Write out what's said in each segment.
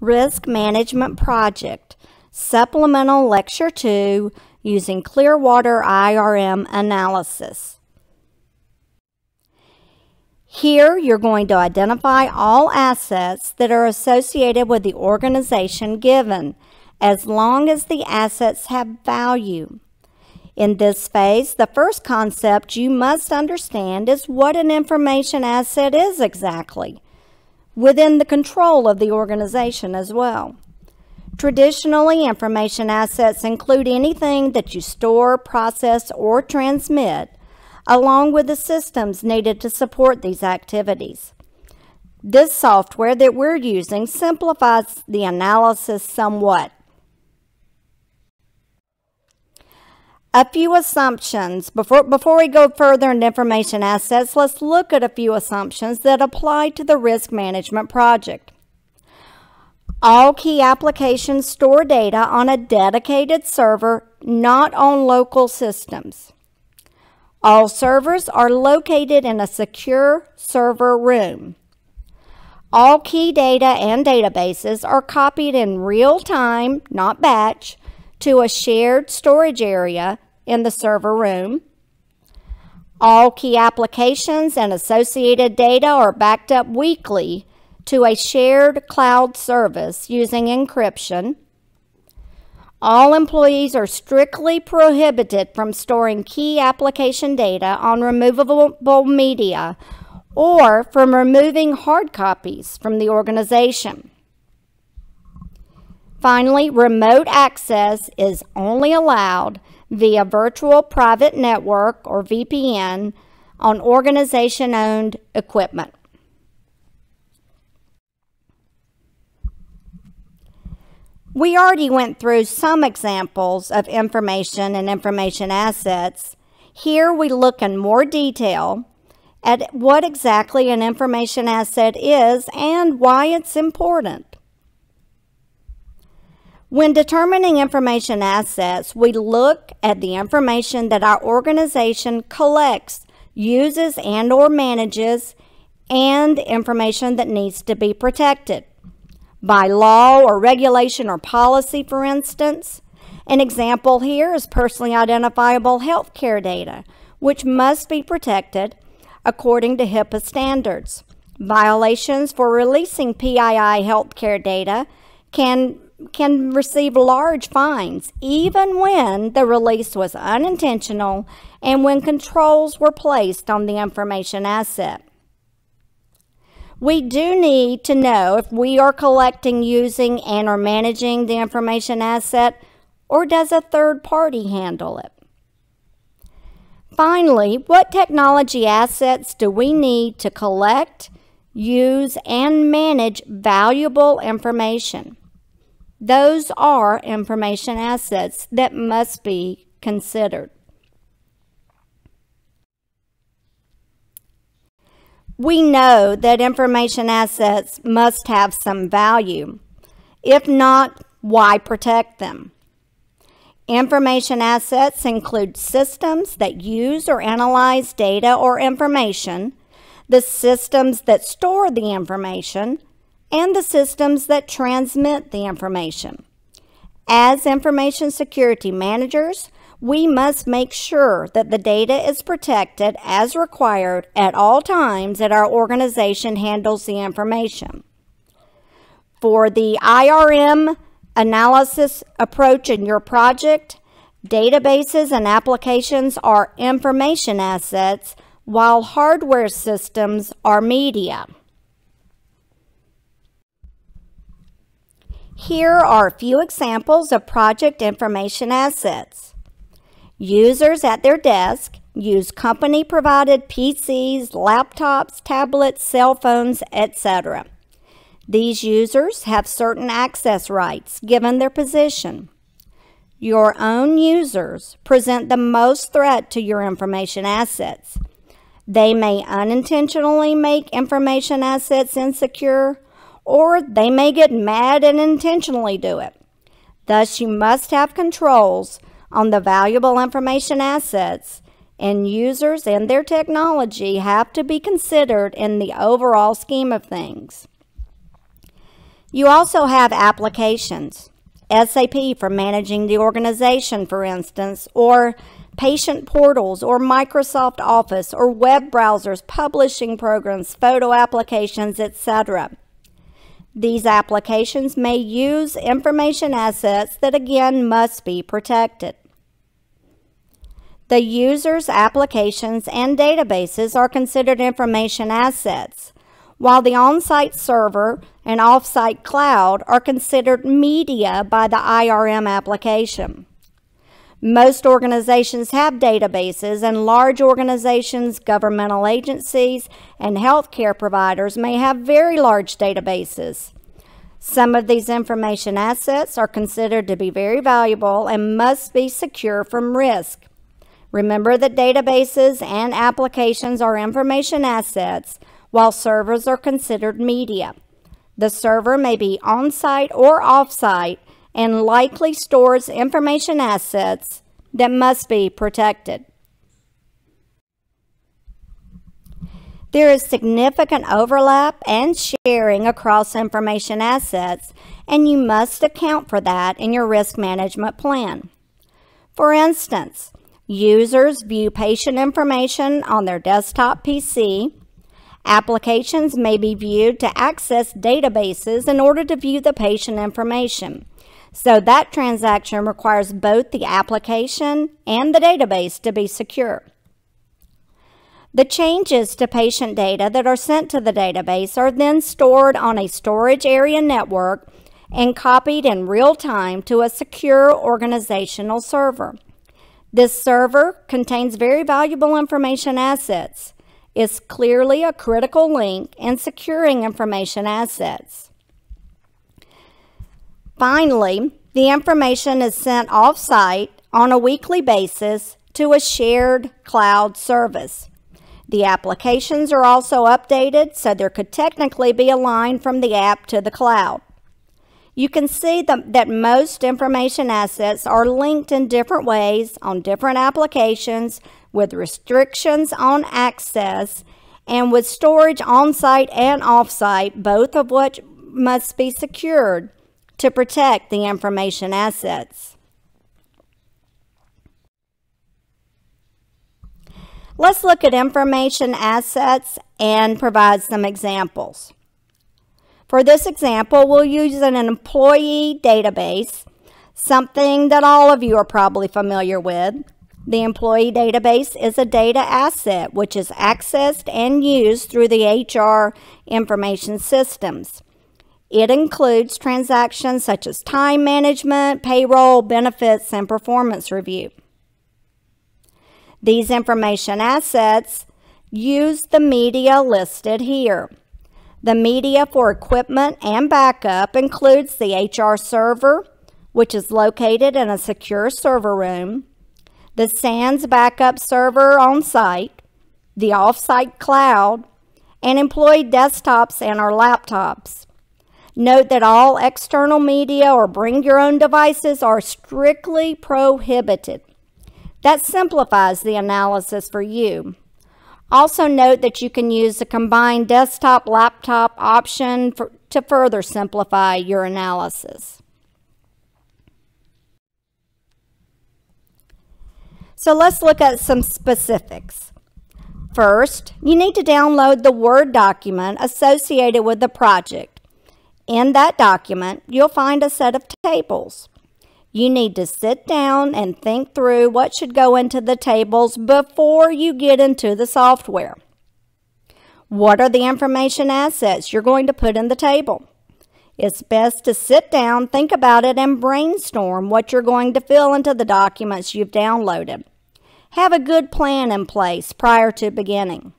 Risk Management Project, Supplemental Lecture 2, using Clearwater IRM Analysis. Here, you're going to identify all assets that are associated with the organization given, as long as the assets have value. In this phase, the first concept you must understand is what an information asset is exactly, within the control of the organization as well. Traditionally, information assets include anything that you store, process, or transmit, along with the systems needed to support these activities. This software that we're using simplifies the analysis somewhat. A few assumptions. Before, before we go further into information assets, let's look at a few assumptions that apply to the risk management project. All key applications store data on a dedicated server, not on local systems. All servers are located in a secure server room. All key data and databases are copied in real time, not batch, to a shared storage area in the server room. All key applications and associated data are backed up weekly to a shared cloud service using encryption. All employees are strictly prohibited from storing key application data on removable media or from removing hard copies from the organization. Finally, remote access is only allowed via Virtual Private Network or VPN on organization owned equipment. We already went through some examples of information and information assets. Here we look in more detail at what exactly an information asset is and why it's important. When determining information assets, we look at the information that our organization collects, uses, and or manages, and information that needs to be protected. By law or regulation or policy, for instance. An example here is personally identifiable healthcare data, which must be protected according to HIPAA standards. Violations for releasing PII healthcare data can can receive large fines even when the release was unintentional and when controls were placed on the information asset. We do need to know if we are collecting, using, and or managing the information asset or does a third party handle it? Finally, what technology assets do we need to collect, use, and manage valuable information? Those are information assets that must be considered. We know that information assets must have some value. If not, why protect them? Information assets include systems that use or analyze data or information, the systems that store the information, and the systems that transmit the information. As information security managers, we must make sure that the data is protected as required at all times that our organization handles the information. For the IRM analysis approach in your project, databases and applications are information assets while hardware systems are media. Here are a few examples of project information assets. Users at their desk use company-provided PCs, laptops, tablets, cell phones, etc. These users have certain access rights given their position. Your own users present the most threat to your information assets. They may unintentionally make information assets insecure or they may get mad and intentionally do it. Thus, you must have controls on the valuable information assets, and users and their technology have to be considered in the overall scheme of things. You also have applications. SAP for managing the organization, for instance, or patient portals, or Microsoft Office, or web browsers, publishing programs, photo applications, etc. These applications may use information assets that again must be protected. The user's applications and databases are considered information assets, while the on-site server and off-site cloud are considered media by the IRM application. Most organizations have databases, and large organizations, governmental agencies, and healthcare providers may have very large databases. Some of these information assets are considered to be very valuable and must be secure from risk. Remember that databases and applications are information assets, while servers are considered media. The server may be on-site or off-site and likely stores information assets that must be protected. There is significant overlap and sharing across information assets, and you must account for that in your risk management plan. For instance, users view patient information on their desktop PC, Applications may be viewed to access databases in order to view the patient information. So that transaction requires both the application and the database to be secure. The changes to patient data that are sent to the database are then stored on a storage area network and copied in real time to a secure organizational server. This server contains very valuable information assets is clearly a critical link in securing information assets. Finally, the information is sent off-site on a weekly basis to a shared cloud service. The applications are also updated, so there could technically be a line from the app to the cloud. You can see the, that most information assets are linked in different ways on different applications with restrictions on access and with storage on-site and off-site, both of which must be secured to protect the information assets. Let's look at information assets and provide some examples. For this example, we'll use an employee database, something that all of you are probably familiar with. The employee database is a data asset which is accessed and used through the HR information systems. It includes transactions such as time management, payroll, benefits, and performance review. These information assets use the media listed here. The media for equipment and backup includes the HR server, which is located in a secure server room, the SANS backup server on site, the off-site cloud, and employee desktops and our laptops. Note that all external media or bring your own devices are strictly prohibited. That simplifies the analysis for you. Also note that you can use the combined desktop laptop option for, to further simplify your analysis. So let's look at some specifics. First, you need to download the Word document associated with the project. In that document, you'll find a set of tables. You need to sit down and think through what should go into the tables before you get into the software. What are the information assets you're going to put in the table? It's best to sit down, think about it, and brainstorm what you're going to fill into the documents you've downloaded. Have a good plan in place prior to beginning.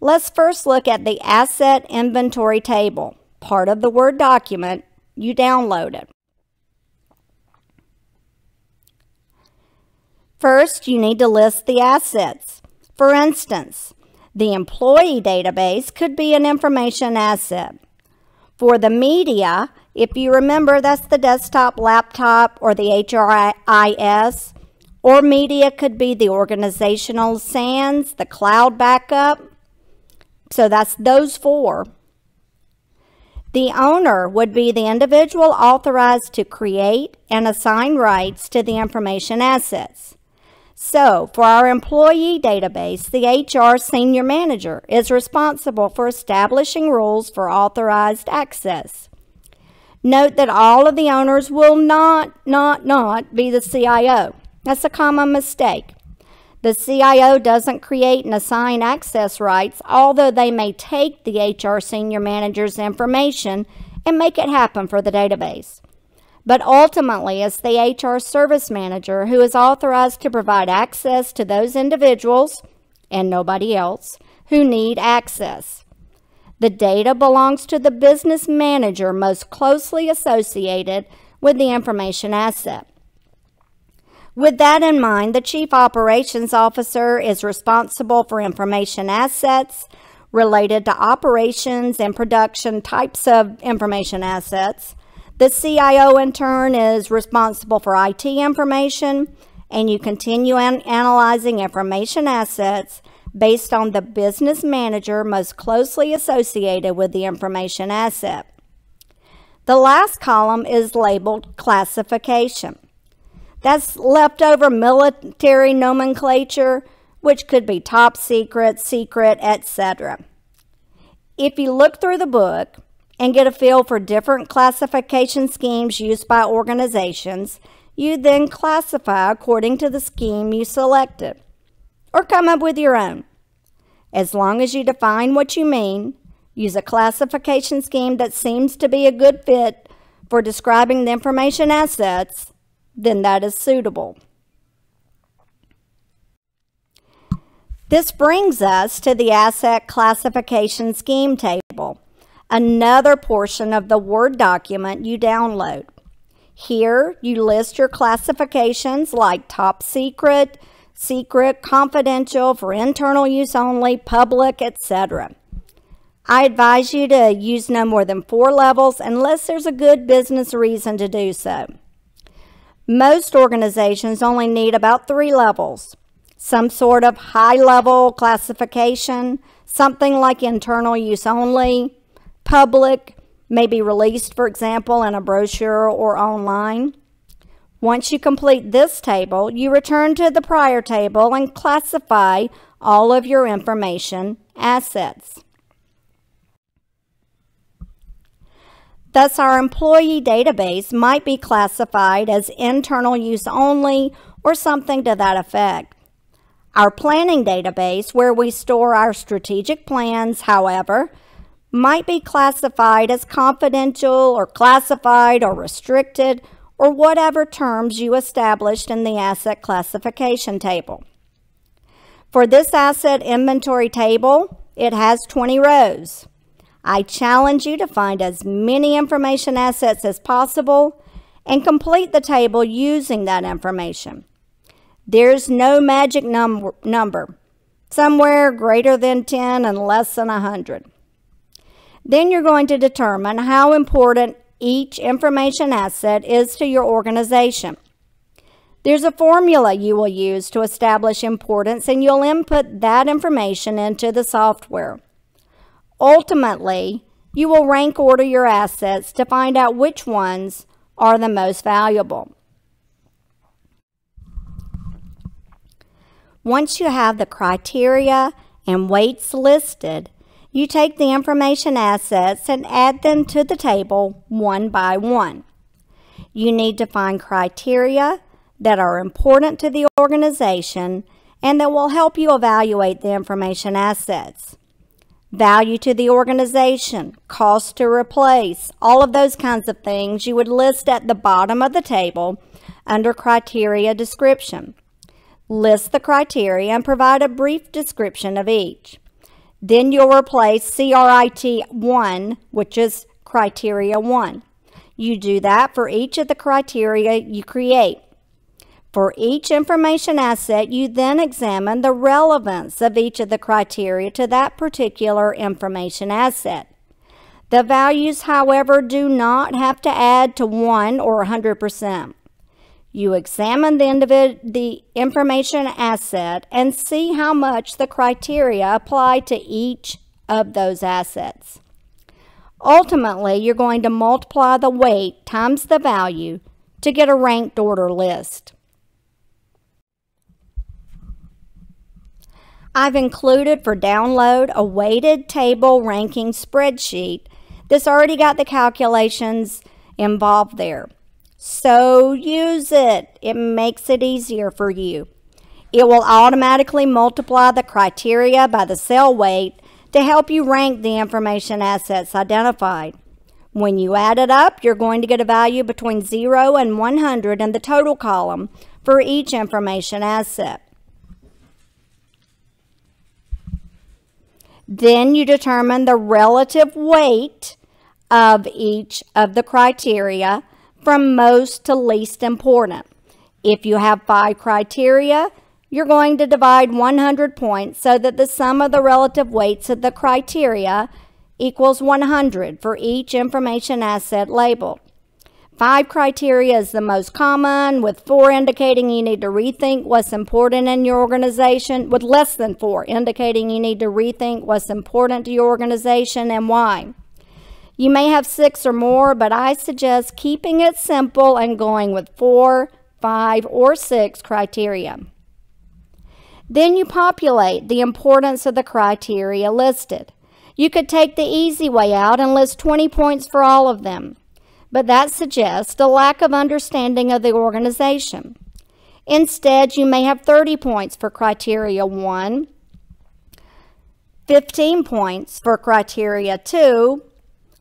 Let's first look at the Asset Inventory Table, part of the Word document you downloaded. First, you need to list the assets. For instance, the employee database could be an information asset. For the media, if you remember, that's the desktop, laptop, or the HRIS. Or media could be the organizational SANS, the cloud backup. So that's those four. The owner would be the individual authorized to create and assign rights to the information assets. So, for our employee database, the HR senior manager is responsible for establishing rules for authorized access. Note that all of the owners will not, not, not be the CIO. That's a common mistake. The CIO doesn't create and assign access rights, although they may take the HR senior manager's information and make it happen for the database. But ultimately, it's the HR service manager who is authorized to provide access to those individuals and nobody else who need access. The data belongs to the business manager most closely associated with the information asset. With that in mind, the Chief Operations Officer is responsible for information assets related to operations and production types of information assets. The CIO, in turn, is responsible for IT information, and you continue an analyzing information assets based on the business manager most closely associated with the information asset. The last column is labeled classification. That's leftover military nomenclature, which could be top secret, secret, etc. If you look through the book and get a feel for different classification schemes used by organizations, you then classify according to the scheme you selected, or come up with your own. As long as you define what you mean, use a classification scheme that seems to be a good fit for describing the information assets, then that is suitable. This brings us to the Asset Classification Scheme Table, another portion of the Word document you download. Here, you list your classifications like top secret, secret, confidential, for internal use only, public, etc. I advise you to use no more than four levels unless there's a good business reason to do so. Most organizations only need about three levels some sort of high level classification, something like internal use only, public, may be released, for example, in a brochure or online. Once you complete this table, you return to the prior table and classify all of your information assets. Thus, our employee database might be classified as internal use only or something to that effect. Our planning database, where we store our strategic plans, however, might be classified as confidential or classified or restricted or whatever terms you established in the asset classification table. For this asset inventory table, it has 20 rows. I challenge you to find as many information assets as possible and complete the table using that information. There's no magic num number, somewhere greater than 10 and less than 100. Then you're going to determine how important each information asset is to your organization. There's a formula you will use to establish importance and you'll input that information into the software. Ultimately, you will rank order your assets to find out which ones are the most valuable. Once you have the criteria and weights listed, you take the information assets and add them to the table one by one. You need to find criteria that are important to the organization and that will help you evaluate the information assets value to the organization, cost to replace, all of those kinds of things you would list at the bottom of the table under criteria description. List the criteria and provide a brief description of each. Then you'll replace CRIT 1, which is criteria 1. You do that for each of the criteria you create. For each information asset, you then examine the relevance of each of the criteria to that particular information asset. The values, however, do not have to add to 1 or 100%. You examine the, the information asset and see how much the criteria apply to each of those assets. Ultimately, you're going to multiply the weight times the value to get a ranked order list. I've included for download a weighted table ranking spreadsheet that's already got the calculations involved there. So use it. It makes it easier for you. It will automatically multiply the criteria by the cell weight to help you rank the information assets identified. When you add it up, you're going to get a value between 0 and 100 in the total column for each information asset. Then you determine the relative weight of each of the criteria from most to least important. If you have five criteria, you're going to divide 100 points so that the sum of the relative weights of the criteria equals 100 for each information asset labeled. Five criteria is the most common, with four indicating you need to rethink what's important in your organization, with less than four indicating you need to rethink what's important to your organization and why. You may have six or more, but I suggest keeping it simple and going with four, five, or six criteria. Then you populate the importance of the criteria listed. You could take the easy way out and list 20 points for all of them, but that suggests a lack of understanding of the organization. Instead, you may have 30 points for criteria 1, 15 points for criteria 2,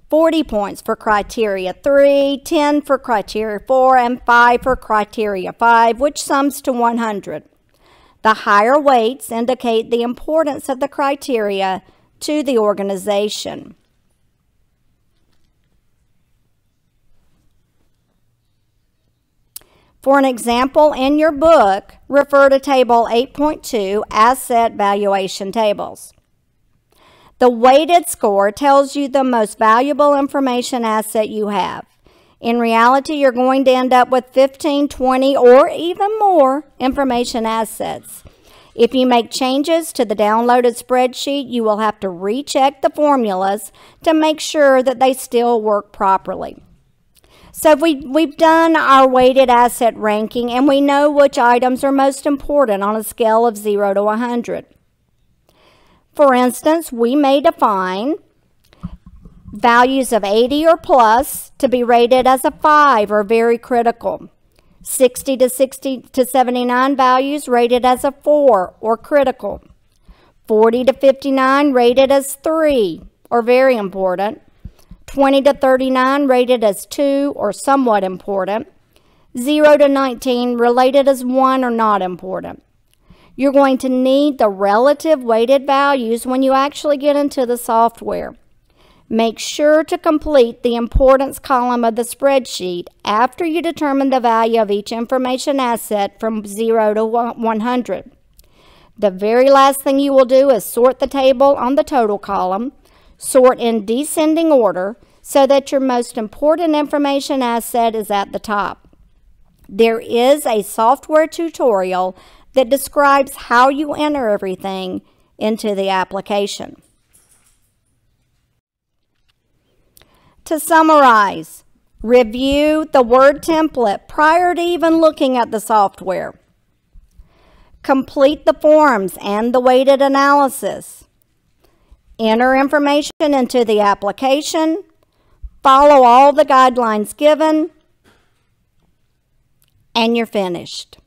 40 points for criteria 3, 10 for criteria 4, and 5 for criteria 5, which sums to 100. The higher weights indicate the importance of the criteria to the organization. For an example in your book, refer to Table 8.2, Asset Valuation Tables. The weighted score tells you the most valuable information asset you have. In reality, you're going to end up with 15, 20, or even more information assets. If you make changes to the downloaded spreadsheet, you will have to recheck the formulas to make sure that they still work properly. So we, we've done our weighted asset ranking and we know which items are most important on a scale of 0 to 100. For instance, we may define values of 80 or plus to be rated as a 5 or very critical. 60 to 60 to 79 values rated as a 4 or critical. 40 to 59 rated as 3 or very important. 20 to 39 rated as 2 or somewhat important. 0 to 19 related as 1 or not important. You're going to need the relative weighted values when you actually get into the software. Make sure to complete the importance column of the spreadsheet after you determine the value of each information asset from 0 to 100. The very last thing you will do is sort the table on the total column, sort in descending order so that your most important information asset is at the top. There is a software tutorial that describes how you enter everything into the application. To summarize, review the Word template prior to even looking at the software. Complete the forms and the weighted analysis. Enter information into the application. Follow all the guidelines given. And you're finished.